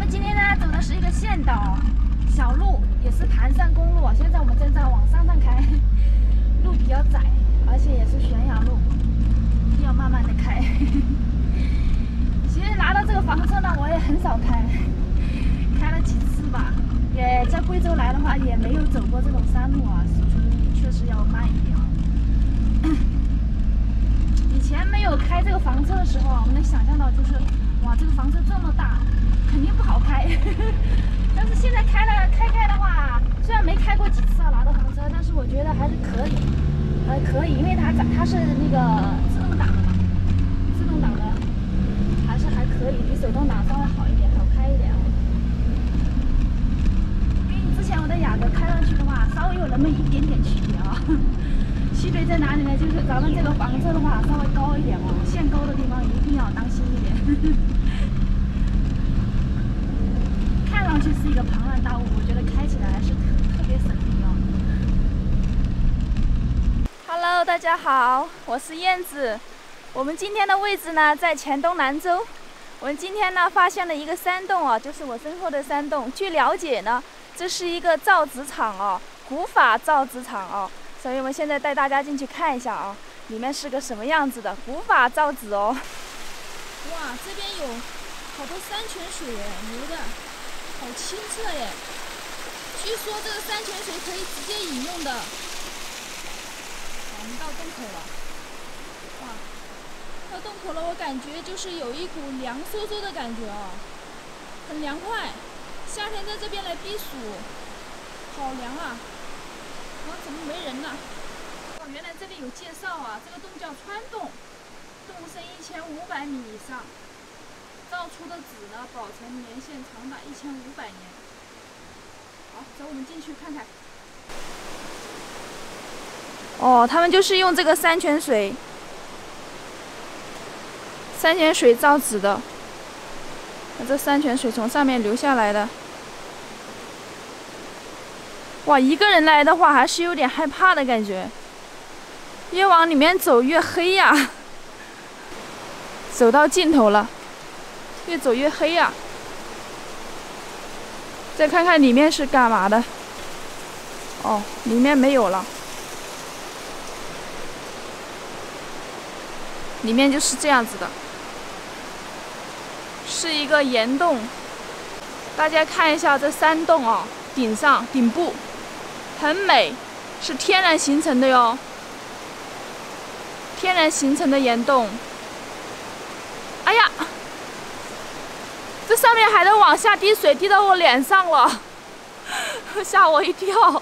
我们今天呢走的是一个县道小路，也是盘山公路。现在我们正在往山上开，路比较窄，而且也是悬崖路，要慢慢的开。其实拿到这个房车呢，我也很少开，开了几次吧。也在贵州来的话，也没有走过这种山路啊，所以确实要慢一点啊。以前没有开这个房车的时候啊，我能想象到就是，哇，这个房车这么大，肯定不好开。但是现在开了开开的话，虽然没开过几次啊，拿到房车，但是我觉得还是可以，还可以，因为它它是那个自动挡的嘛，自动挡的还是还可以，比手动挡稍微好一点，好开一点啊。因为之前我的雅阁开上去的话，稍微有那么一点点区别啊。区别在哪里呢？就是咱们这个房车的话，稍微高一点哦，限高的地方一定要当心一点。看上去是一个庞然大物，我觉得开起来还是特别省力哦。Hello，大家好，我是燕子。我们今天的位置呢，在黔东南州。我们今天呢，发现了一个山洞啊，就是我身后的山洞。据了解呢，这是一个造纸厂哦，古法造纸厂哦。所以我们现在带大家进去看一下啊，里面是个什么样子的古法造纸哦。哇，这边有好多山泉水哎，流的好清澈耶！据说这个山泉水可以直接饮用的。我们到洞口了，哇，到洞口了，我感觉就是有一股凉飕飕的感觉哦，很凉快。夏天在这边来避暑，好凉啊！啊，怎么没人呢？哦，原来这里有介绍啊，这个洞叫川洞，洞深一千五百米以上，造出的纸呢，保存年限长达一千五百年。好，走，我们进去看看。哦，他们就是用这个山泉水，山泉水造纸的，这山泉水从上面流下来的。哇，一个人来的话还是有点害怕的感觉，越往里面走越黑呀，走到尽头了，越走越黑呀。再看看里面是干嘛的？哦，里面没有了，里面就是这样子的，是一个岩洞。大家看一下这山洞哦，顶上顶部。很美，是天然形成的哟。天然形成的岩洞。哎呀，这上面还能往下滴水，滴到我脸上了，吓我一跳。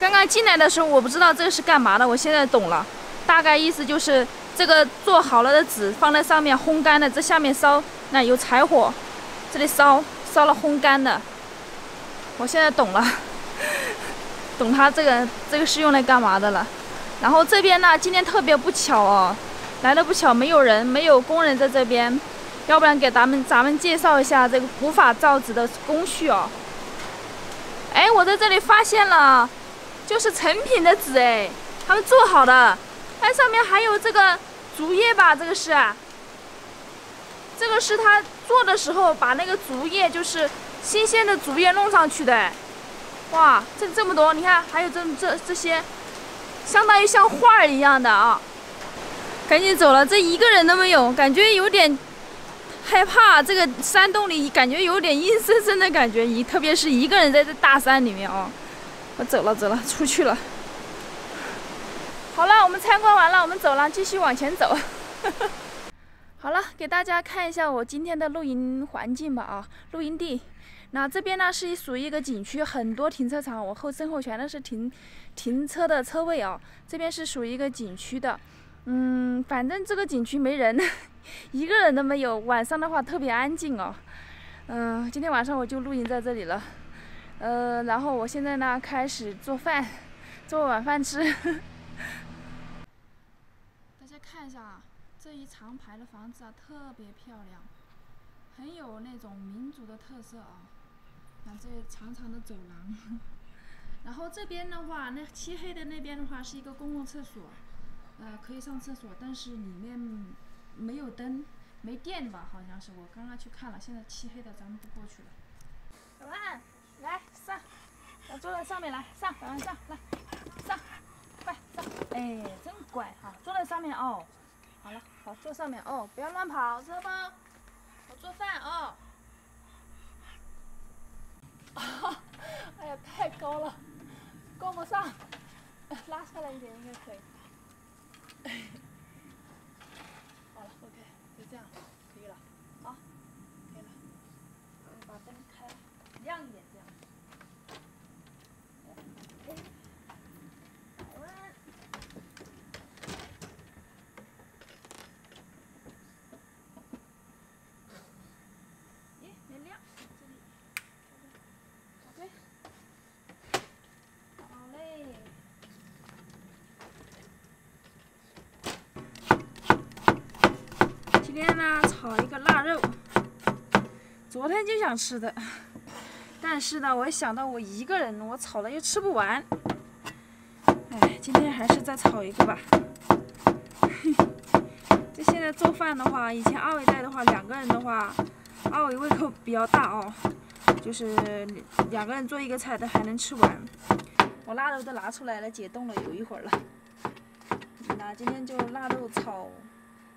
刚刚进来的时候我不知道这个是干嘛的，我现在懂了，大概意思就是这个做好了的纸放在上面烘干的，这下面烧，那有柴火，这里烧烧了烘干的。我现在懂了。懂它这个这个是用来干嘛的了？然后这边呢，今天特别不巧哦，来的不巧，没有人，没有工人在这边，要不然给咱们咱们介绍一下这个古法造纸的工序哦。哎，我在这里发现了，就是成品的纸哎，他们做好的，哎，上面还有这个竹叶吧？这个是，这个是他做的时候把那个竹叶，就是新鲜的竹叶弄上去的。哇，这这么多，你看还有这这这些，相当于像画儿一样的啊！赶紧走了，这一个人都没有，感觉有点害怕。这个山洞里感觉有点阴森森的感觉，一特别是一个人在这大山里面啊！我走了走了，出去了。好了，我们参观完了，我们走了，继续往前走。好了，给大家看一下我今天的露营环境吧啊，露营地。那这边呢是属于一个景区，很多停车场，我后身后全都是停停车的车位啊。这边是属于一个景区的，嗯，反正这个景区没人，一个人都没有。晚上的话特别安静哦。嗯，今天晚上我就露营在这里了。呃，然后我现在呢开始做饭，做晚饭吃。大家看一下啊，这一长排的房子啊，特别漂亮，很有那种民族的特色啊。看这长长的走廊，然后这边的话，那漆黑的那边的话是一个公共厕所，呃，可以上厕所，但是里面没有灯，没电吧？好像是我刚刚去看了，现在漆黑的，咱们不过去了。小万，来上，坐在上面来上，小万上来上，快上！哎，真乖哈，坐在上面哦。好了，好坐上面哦，不要乱跑，知道不？好做饭哦。啊！哎呀，太高了，够不上，拉下来一点应该可以。好了，OK，就这样，可以了，啊，可以了，把灯开亮一点，这样。今今天呢，炒一个腊肉。昨天就想吃的，但是呢，我想到我一个人，我炒了又吃不完。哎，今天还是再炒一个吧。这现在做饭的话，以前二伟在的话，两个人的话，二伟胃口比较大哦，就是两个人做一个菜都还能吃完。我腊肉都拿出来了，解冻了有一会儿了。那今天就腊肉炒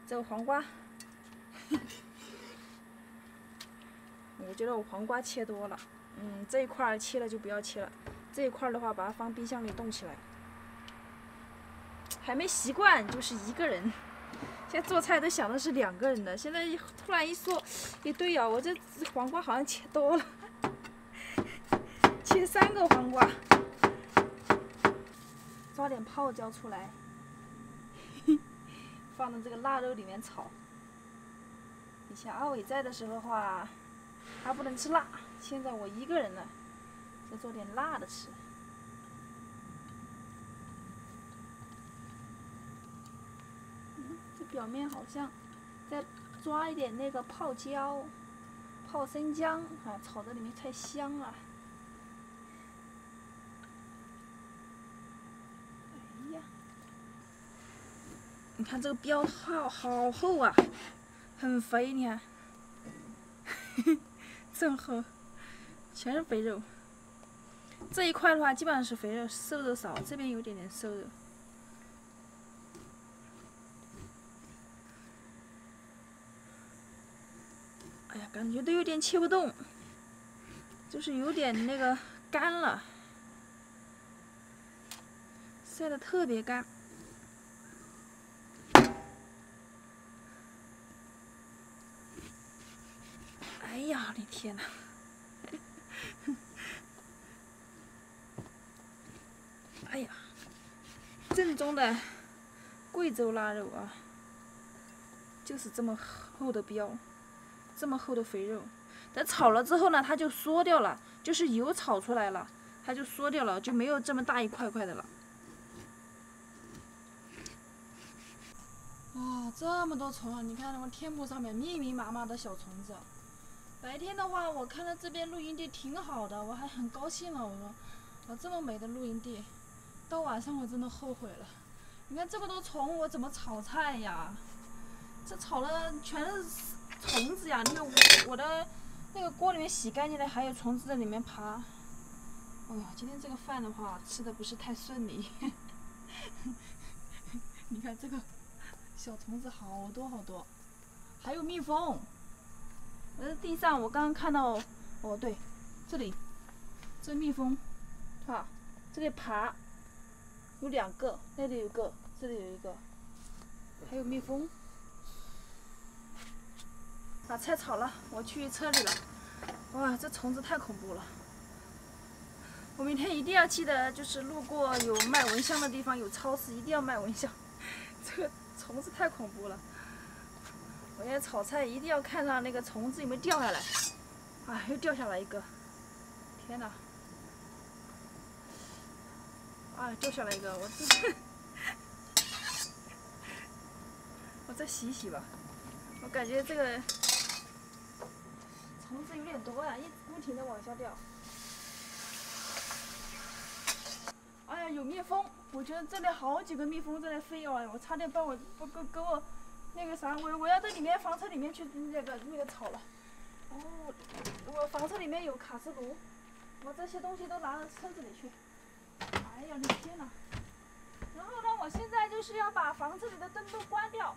这个黄瓜。我觉得我黄瓜切多了，嗯，这一块切了就不要切了，这一块的话把它放冰箱里冻起来。还没习惯，就是一个人，现在做菜都想的是两个人的，现在突然一说，也对呀，我这黄瓜好像切多了，切三个黄瓜，抓点泡椒出来，放到这个腊肉里面炒。以前阿伟在的时候的话，他不能吃辣。现在我一个人了，就做点辣的吃。嗯，这表面好像再抓一点那个泡椒、泡生姜，啊，炒在里面太香了。哎呀，你看这个标号好厚啊！很肥，你看，真厚，全是肥肉。这一块的话，基本上是肥肉，瘦肉少。这边有点点瘦肉。哎呀，感觉都有点切不动，就是有点那个干了，晒的特别干。我的天哪！哎呀，正宗的贵州腊肉啊，就是这么厚的膘，这么厚的肥肉。等炒了之后呢，它就缩掉了，就是油炒出来了，它就缩掉了，就没有这么大一块块的了。哇，这么多虫啊！你看，那个天幕上面密密麻麻的小虫子。白天的话，我看到这边露营地挺好的，我还很高兴了。我说，啊，这么美的露营地，到晚上我真的后悔了。你看这么多虫，我怎么炒菜呀？这炒了全是虫子呀！你看我我的那个锅里面洗干净了，还有虫子在里面爬。哎呀，今天这个饭的话吃的不是太顺利。你看这个小虫子好多好多，还有蜜蜂。地上，我刚刚看到，哦对，这里，这蜜蜂，哈，这里爬，有两个，那里有个，这里有一个，还有蜜蜂。把菜炒了，我去车里了。哇，这虫子太恐怖了！我明天一定要记得，就是路过有卖蚊香的地方，有超市，一定要卖蚊香。这个虫子太恐怖了。我现在炒菜一定要看上那个虫子有没有掉下来，啊，又掉下来一个，天哪！啊，掉下来一个，我这，我再洗洗吧。我感觉这个虫子有点多呀，一不停的往下掉。哎呀，有蜜蜂！我觉得这里好几个蜜蜂在那飞哦，我差点把我不给给我。那个啥，我我要在里面房车里面去那个那个炒了。哦，我房车里面有卡式炉，我这些东西都拿到车子里去。哎呀，你天呐！然后呢，我现在就是要把房子里的灯都关掉，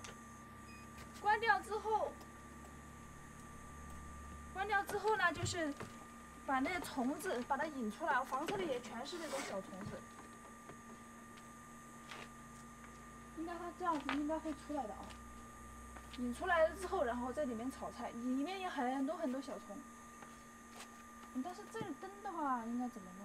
关掉之后，关掉之后呢，就是把那些虫子把它引出来。我房车里也全是那种小虫子，应该它这样子应该会出来的啊。引出来了之后，然后在里面炒菜，里面有很多很多小虫。但是这灯的话，应该怎么弄？